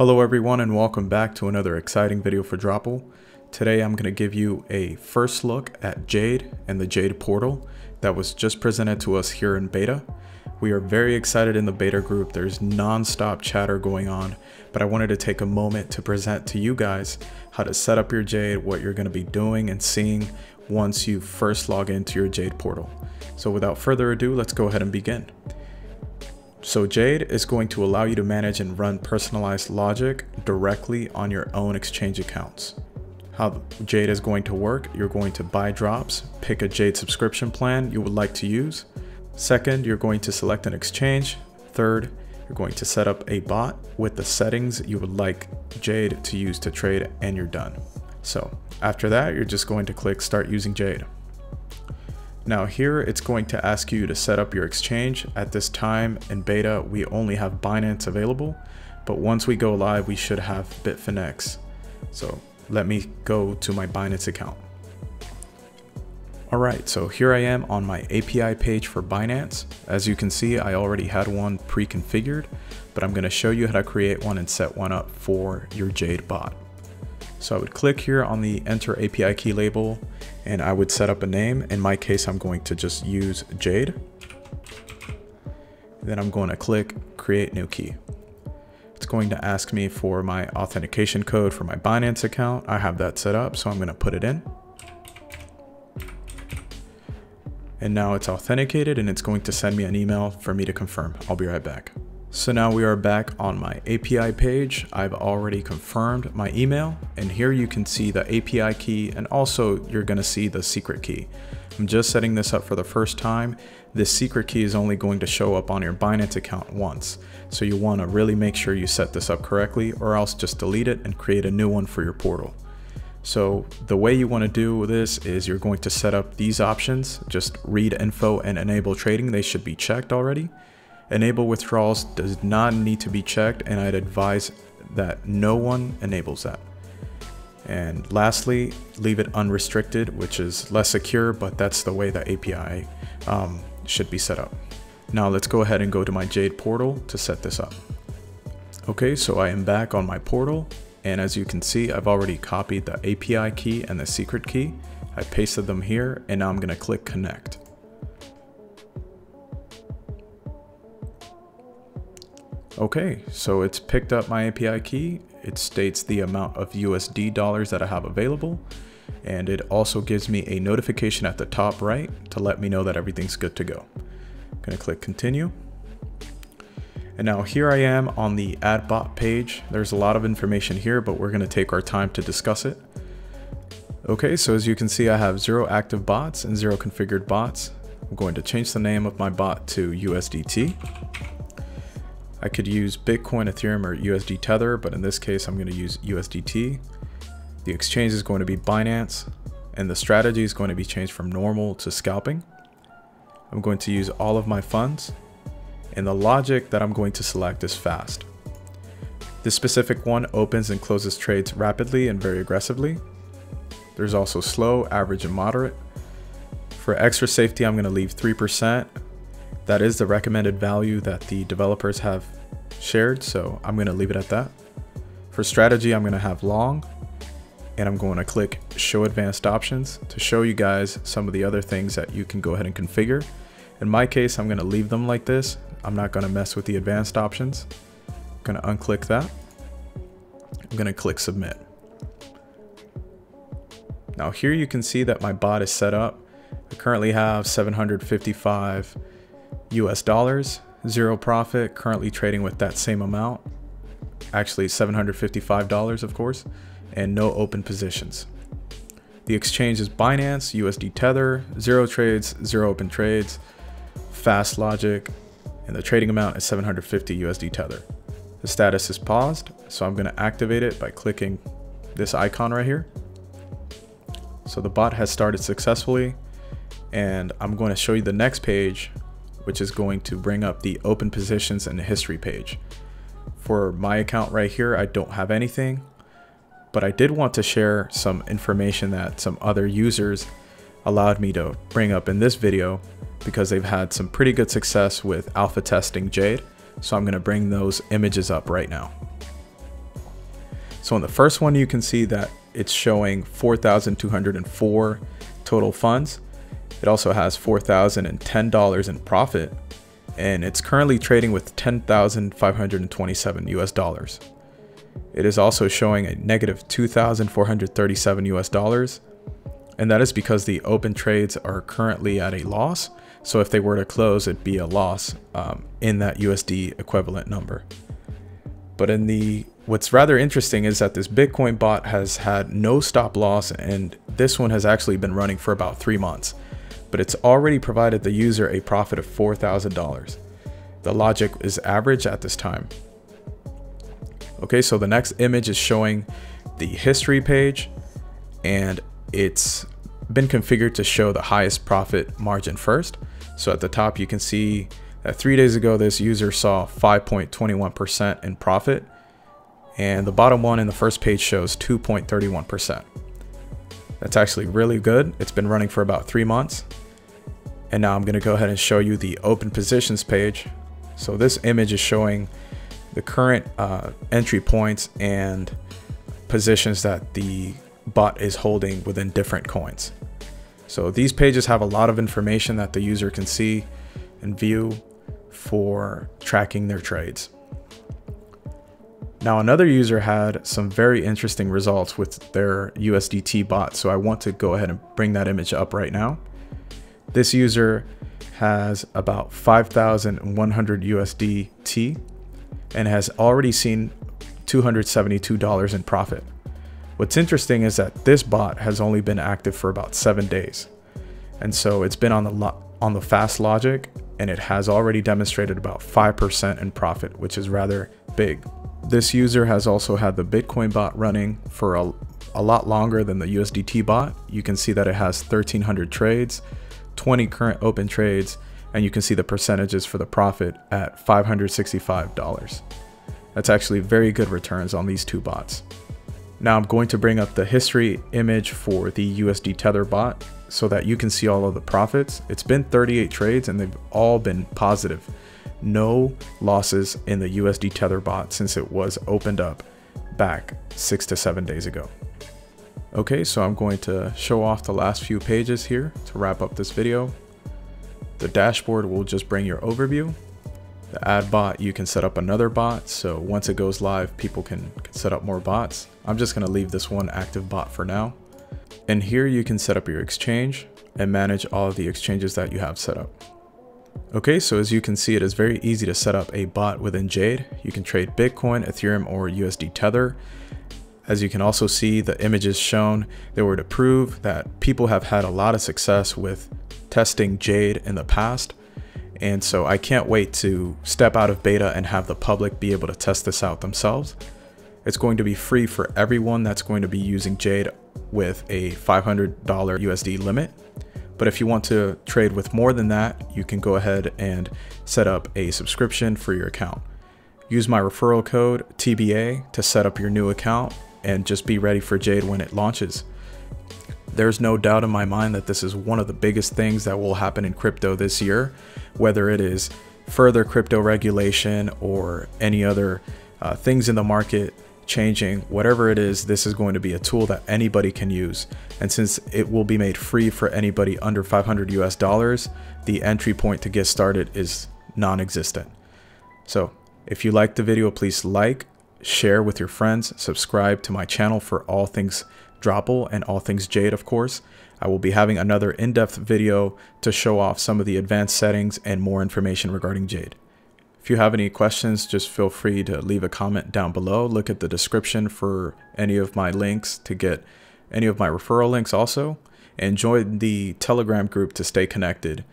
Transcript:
Hello everyone and welcome back to another exciting video for Dropil. Today I'm going to give you a first look at Jade and the Jade portal that was just presented to us here in beta. We are very excited in the beta group, there's non-stop chatter going on, but I wanted to take a moment to present to you guys how to set up your Jade, what you're going to be doing and seeing once you first log into your Jade portal. So without further ado, let's go ahead and begin. So Jade is going to allow you to manage and run personalized logic directly on your own exchange accounts. How Jade is going to work, you're going to buy drops, pick a Jade subscription plan you would like to use. Second, you're going to select an exchange. Third, you're going to set up a bot with the settings you would like Jade to use to trade and you're done. So after that, you're just going to click start using Jade. Now here it's going to ask you to set up your exchange. At this time in beta, we only have Binance available, but once we go live, we should have Bitfinex. So let me go to my Binance account. Alright, so here I am on my API page for Binance. As you can see, I already had one pre-configured, but I'm going to show you how to create one and set one up for your Jade bot. So I would click here on the enter API key label and I would set up a name. In my case, I'm going to just use Jade. Then I'm going to click create new key. It's going to ask me for my authentication code for my Binance account. I have that set up, so I'm going to put it in. And now it's authenticated and it's going to send me an email for me to confirm. I'll be right back. So now we are back on my API page. I've already confirmed my email and here you can see the API key and also you're gonna see the secret key. I'm just setting this up for the first time. This secret key is only going to show up on your Binance account once. So you wanna really make sure you set this up correctly or else just delete it and create a new one for your portal. So the way you want to do this is you're going to set up these options, just read info and enable trading. They should be checked already. Enable withdrawals does not need to be checked and I'd advise that no one enables that. And lastly, leave it unrestricted, which is less secure, but that's the way the API um, should be set up. Now let's go ahead and go to my Jade portal to set this up. Okay, so I am back on my portal. And as you can see, I've already copied the API key and the secret key. I pasted them here and now I'm gonna click connect. Okay, so it's picked up my API key. It states the amount of USD dollars that I have available. And it also gives me a notification at the top right to let me know that everything's good to go. I'm gonna click continue. And now here I am on the add bot page. There's a lot of information here, but we're gonna take our time to discuss it. Okay, so as you can see, I have zero active bots and zero configured bots. I'm going to change the name of my bot to USDT. I could use Bitcoin, Ethereum, or USD Tether, but in this case, I'm going to use USDT. The exchange is going to be Binance, and the strategy is going to be changed from normal to scalping. I'm going to use all of my funds, and the logic that I'm going to select is fast. This specific one opens and closes trades rapidly and very aggressively. There's also slow, average, and moderate. For extra safety, I'm going to leave 3%, that is the recommended value that the developers have shared, so I'm going to leave it at that. For strategy, I'm going to have long, and I'm going to click show advanced options to show you guys some of the other things that you can go ahead and configure. In my case, I'm going to leave them like this. I'm not going to mess with the advanced options. I'm going to unclick that. I'm going to click submit. Now here you can see that my bot is set up. I currently have 755 US dollars, zero profit, currently trading with that same amount. Actually $755 of course, and no open positions. The exchange is Binance, USD Tether, zero trades, zero open trades, fast logic, and the trading amount is 750 USD Tether. The status is paused, so I'm gonna activate it by clicking this icon right here. So the bot has started successfully, and I'm going to show you the next page which is going to bring up the open positions and the history page. For my account right here, I don't have anything, but I did want to share some information that some other users allowed me to bring up in this video because they've had some pretty good success with alpha testing Jade. So I'm going to bring those images up right now. So in the first one, you can see that it's showing 4,204 total funds. It also has $4,010 in profit and it's currently trading with 10,527 US dollars. It is also showing a negative 2,437 US dollars, and that is because the open trades are currently at a loss. So if they were to close, it'd be a loss um, in that USD equivalent number. But in the what's rather interesting is that this Bitcoin bot has had no stop loss, and this one has actually been running for about three months. But it's already provided the user a profit of $4,000. The logic is average at this time. Okay, so the next image is showing the history page and it's been configured to show the highest profit margin first. So at the top, you can see that three days ago, this user saw 5.21% in profit. And the bottom one in the first page shows 2.31%. That's actually really good. It's been running for about three months. And now I'm gonna go ahead and show you the open positions page. So this image is showing the current uh, entry points and positions that the bot is holding within different coins. So these pages have a lot of information that the user can see and view for tracking their trades. Now another user had some very interesting results with their USDT bot, so I want to go ahead and bring that image up right now. This user has about 5,100 USDT and has already seen $272 in profit. What's interesting is that this bot has only been active for about seven days. And so it's been on the on the fast logic and it has already demonstrated about 5% in profit, which is rather big. This user has also had the Bitcoin bot running for a, a lot longer than the USDT bot. You can see that it has 1300 trades, 20 current open trades, and you can see the percentages for the profit at $565. That's actually very good returns on these two bots. Now I'm going to bring up the history image for the USD Tether bot so that you can see all of the profits. It's been 38 trades and they've all been positive. No losses in the USD Tether bot since it was opened up back six to seven days ago. Okay, so I'm going to show off the last few pages here to wrap up this video. The dashboard will just bring your overview. The add bot, you can set up another bot. So once it goes live, people can, set up more bots. I'm just gonna leave this one active bot for now. And here you can set up your exchange and manage all of the exchanges that you have set up. Okay, so as you can see, it is very easy to set up a bot within Jade. You can trade Bitcoin, Ethereum, or USD Tether. As you can also see, the images shown, they were to prove that people have had a lot of success with testing Jade in the past. And so I can't wait to step out of beta and have the public be able to test this out themselves. It's going to be free for everyone that's going to be using Jade with a $500 USD limit. But if you want to trade with more than that, you can go ahead and set up a subscription for your account. Use my referral code TBA to set up your new account and just be ready for Jade when it launches. There's no doubt in my mind that this is one of the biggest things that will happen in crypto this year, whether it is further crypto regulation or any other uh, things in the market changing, whatever it is, this is going to be a tool that anybody can use. And since it will be made free for anybody under 500 US dollars, the entry point to get started is non-existent. So if you liked the video, please like, share with your friends, subscribe to my channel for all things Dropil and all things Jade, of course. I will be having another in-depth video to show off some of the advanced settings and more information regarding Jade. If you have any questions, just feel free to leave a comment down below. Look at the description for any of my links to get any of my referral links also. And join the Telegram group to stay connected